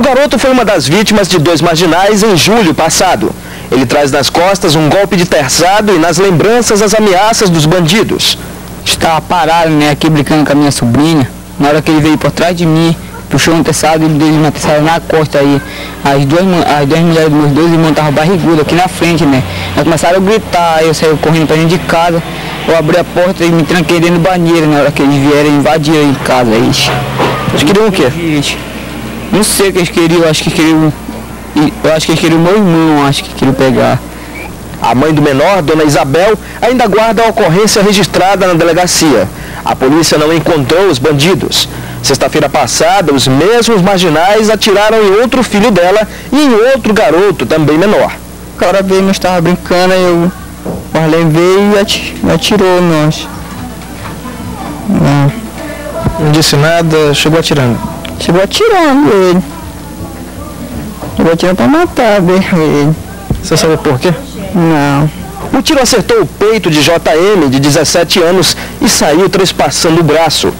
O garoto foi uma das vítimas de dois marginais em julho passado. Ele traz nas costas um golpe de terçado e nas lembranças as ameaças dos bandidos. Estava parado, né, aqui brincando com a minha sobrinha. Na hora que ele veio por trás de mim, puxou um terçado e ele deu uma terçada na costa aí. As duas, as duas mulheres dos meus dois irmãos estavam barrigudas aqui na frente, né? Elas começaram a gritar, eu saí correndo para dentro de casa. Eu abri a porta e me tranquei dentro do banheiro na hora que eles vieram invadir em casa. Eles, eles queriam o quê? Não sei o que eles queriam, acho que queriam. Eu acho que eles queriam meu irmão, acho que queriam pegar. A mãe do menor, dona Isabel, ainda guarda a ocorrência registrada na delegacia. A polícia não encontrou os bandidos. Sexta-feira passada, os mesmos marginais atiraram em outro filho dela e em outro garoto, também menor. O cara veio, nós estava brincando, aí eu, o Arlen veio e atirou nós. Não. não disse nada, chegou atirando? Chegou atirando ele. Chegou atirando para matar ele. Você sabe por quê? Não. O tiro acertou o peito de JM, de 17 anos, e saiu trespassando o braço.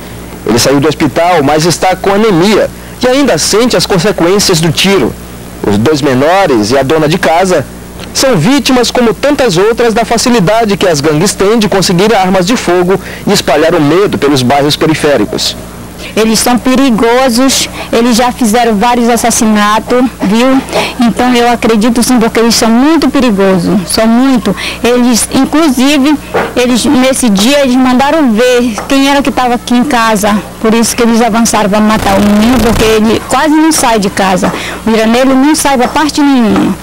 Ele saiu do hospital, mas está com anemia e ainda sente as consequências do tiro. Os dois menores e a dona de casa são vítimas, como tantas outras, da facilidade que as gangues têm de conseguir armas de fogo e espalhar o medo pelos bairros periféricos. Eles são perigosos, eles já fizeram vários assassinatos, viu? Então eu acredito sim, porque eles são muito perigosos, são muito. Eles, inclusive, eles nesse dia eles mandaram ver quem era que estava aqui em casa. Por isso que eles avançaram para matar o menino, porque ele quase não sai de casa. O iraneiro não sai para parte nenhuma.